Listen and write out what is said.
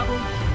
double